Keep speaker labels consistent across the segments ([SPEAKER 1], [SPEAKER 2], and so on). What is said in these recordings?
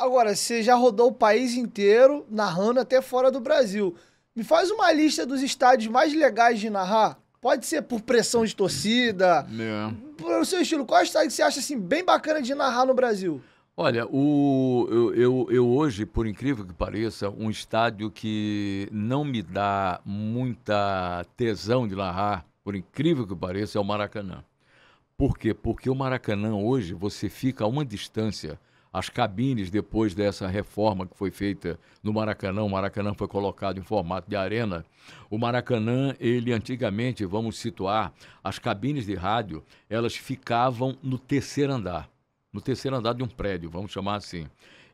[SPEAKER 1] Agora, você já rodou o país inteiro, narrando até fora do Brasil. Me faz uma lista dos estádios mais legais de narrar. Pode ser por pressão de torcida.
[SPEAKER 2] É.
[SPEAKER 1] Pelo seu estilo, qual estádio que você acha assim bem bacana de narrar no Brasil?
[SPEAKER 2] Olha, o, eu, eu, eu hoje, por incrível que pareça, um estádio que não me dá muita tesão de narrar, por incrível que pareça, é o Maracanã. Por quê? Porque o Maracanã hoje você fica a uma distância. As cabines, depois dessa reforma que foi feita no Maracanã, o Maracanã foi colocado em formato de arena. O Maracanã, ele antigamente, vamos situar, as cabines de rádio, elas ficavam no terceiro andar no terceiro andar de um prédio, vamos chamar assim.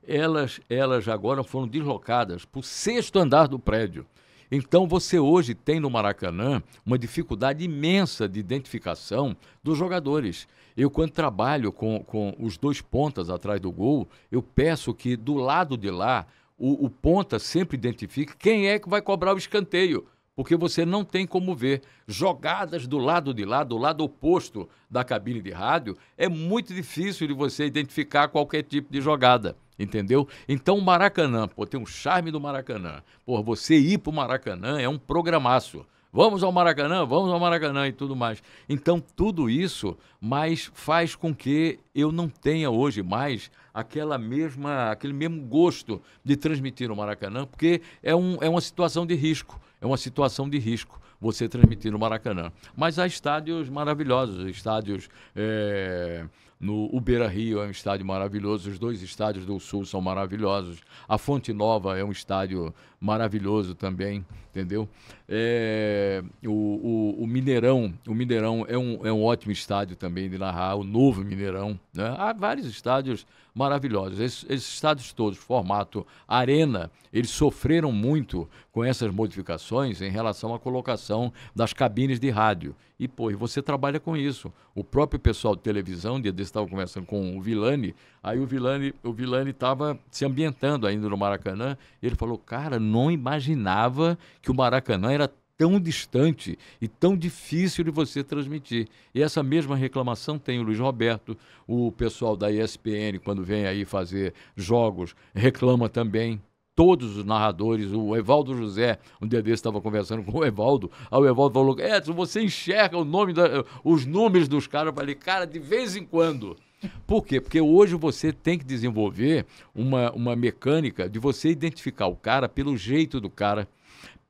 [SPEAKER 2] Elas, elas agora foram deslocadas para o sexto andar do prédio. Então você hoje tem no Maracanã uma dificuldade imensa de identificação dos jogadores. Eu, quando trabalho com, com os dois pontas atrás do gol, eu peço que do lado de lá o, o ponta sempre identifique quem é que vai cobrar o escanteio porque você não tem como ver jogadas do lado de lá, do lado oposto da cabine de rádio, é muito difícil de você identificar qualquer tipo de jogada, entendeu? Então o Maracanã, pô, tem um charme do Maracanã. Pô, você ir pro Maracanã é um programaço. Vamos ao Maracanã, vamos ao Maracanã e tudo mais. Então, tudo isso mais faz com que eu não tenha hoje mais aquela mesma, aquele mesmo gosto de transmitir no Maracanã, porque é, um, é uma situação de risco é uma situação de risco você transmitir no Maracanã. Mas há estádios maravilhosos, estádios. É, no Ubeira Rio é um estádio maravilhoso, os dois estádios do Sul são maravilhosos. A Fonte Nova é um estádio maravilhoso também, entendeu? É, o, o, o, Mineirão, o Mineirão é um, é um ótimo estádio também de narrar, o novo Mineirão. Né? Há vários estádios maravilhosos. Esses, esses estádios todos, formato arena, eles sofreram muito com essas modificações em relação à colocação das cabines de rádio. E, pô, e você trabalha com isso. O próprio pessoal de televisão, dia desse estava conversando com o Vilani, aí o Vilani o Vilani estava se ambientando ainda no Maracanã, ele falou, cara, não imaginava que o Maracanã era tão distante e tão difícil de você transmitir. E essa mesma reclamação tem o Luiz Roberto, o pessoal da ESPN, quando vem aí fazer jogos, reclama também todos os narradores, o Evaldo José, um dia desse estava conversando com o Evaldo, aí o Evaldo falou, Edson, você enxerga o nome, da, os números dos caras, eu falei, cara, de vez em quando. Por quê? Porque hoje você tem que desenvolver uma, uma mecânica de você identificar o cara pelo jeito do cara,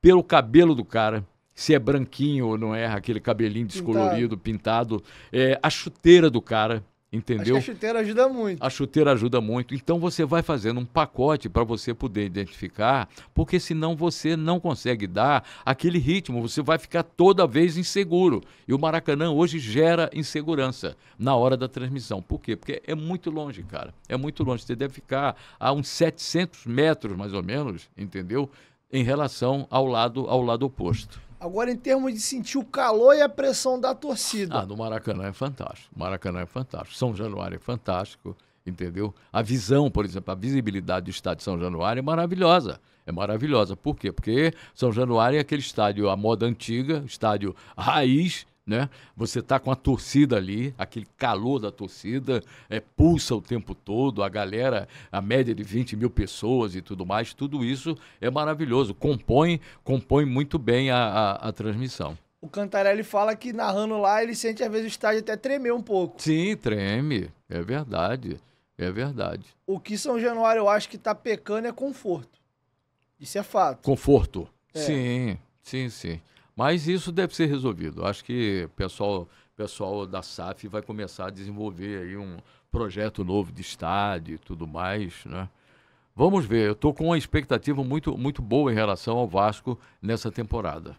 [SPEAKER 2] pelo cabelo do cara, se é branquinho ou não é, aquele cabelinho descolorido, pintado, pintado é, a chuteira do cara, Entendeu?
[SPEAKER 1] Acho que a chuteira ajuda muito.
[SPEAKER 2] A chuteira ajuda muito. Então você vai fazendo um pacote para você poder identificar, porque senão você não consegue dar aquele ritmo, você vai ficar toda vez inseguro. E o Maracanã hoje gera insegurança na hora da transmissão. Por quê? Porque é muito longe, cara. É muito longe. Você deve ficar a uns 700 metros, mais ou menos, entendeu? Em relação ao lado, ao lado oposto.
[SPEAKER 1] Agora, em termos de sentir o calor e a pressão da torcida.
[SPEAKER 2] Ah, no Maracanã é fantástico. Maracanã é fantástico. São Januário é fantástico, entendeu? A visão, por exemplo, a visibilidade do estádio de São Januário é maravilhosa. É maravilhosa. Por quê? Porque São Januário é aquele estádio à moda antiga, estádio raiz, né? Você tá com a torcida ali, aquele calor da torcida, é, pulsa o tempo todo, a galera, a média de 20 mil pessoas e tudo mais, tudo isso é maravilhoso, compõe, compõe muito bem a, a, a transmissão.
[SPEAKER 1] O Cantarelli fala que narrando lá ele sente às vezes o estádio até tremer um pouco.
[SPEAKER 2] Sim, treme, é verdade, é verdade.
[SPEAKER 1] O que São Januário eu acho que tá pecando é conforto. Isso é fato.
[SPEAKER 2] Conforto, é. sim, sim, sim. Mas isso deve ser resolvido. Acho que o pessoal, pessoal da SAF vai começar a desenvolver aí um projeto novo de estádio e tudo mais, né? Vamos ver. Eu estou com uma expectativa muito, muito boa em relação ao Vasco nessa temporada.